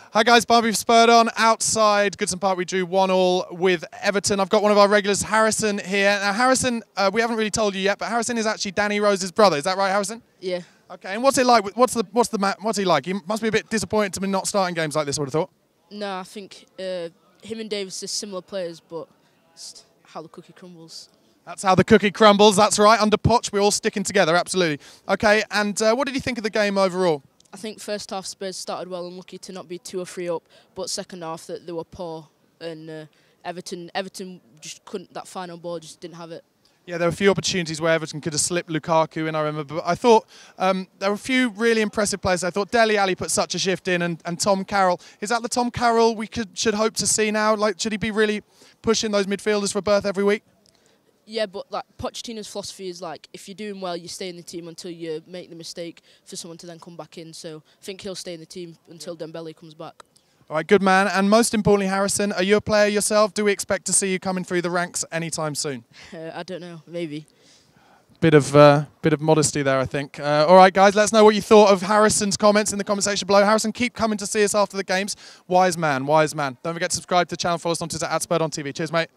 Hi guys, Barbie on outside Goodison Park. We drew one all with Everton. I've got one of our regulars, Harrison, here. Now, Harrison, uh, we haven't really told you yet, but Harrison is actually Danny Rose's brother. Is that right, Harrison? Yeah. Okay. And what's it like? What's the what's the ma- what's he like? He must be a bit disappointed to be not starting games like this. I would have thought. No, I think uh, him and Davies are similar players, but it's how the cookie crumbles. That's how the cookie crumbles. That's right. Under Poch, we're all sticking together. Absolutely. Okay. And uh, what did you think of the game overall? I think first half Spurs started well and lucky to not be two or three up, but second half that they were poor and uh, Everton Everton just couldn't. That final ball just didn't have it. Yeah, there were a few opportunities where Everton could have slipped Lukaku in, I remember. But I thought um, there were a few really impressive players. I thought Dele Alli put such a shift in, and, and Tom Carroll. Is that the Tom Carroll we could should hope to see now? Like, should he be really pushing those midfielders for berth every week? Yeah, but like Pochettino's philosophy is like if you're doing well, you stay in the team until you make the mistake for someone to then come back in. So I think he'll stay in the team until Dembele comes back. All right, good man. And most importantly, Harrison, are you a player yourself? Do we expect to see you coming through the ranks anytime soon? Uh, I don't know, maybe. Bit of uh, bit of modesty there, I think. Uh, all right, guys, let's know what you thought of Harrison's comments in the comment section below. Harrison, keep coming to see us after the games. Wise man, wise man. Don't forget to subscribe to the channel, follow us on Twitter at Spurred on TV. Cheers, mate.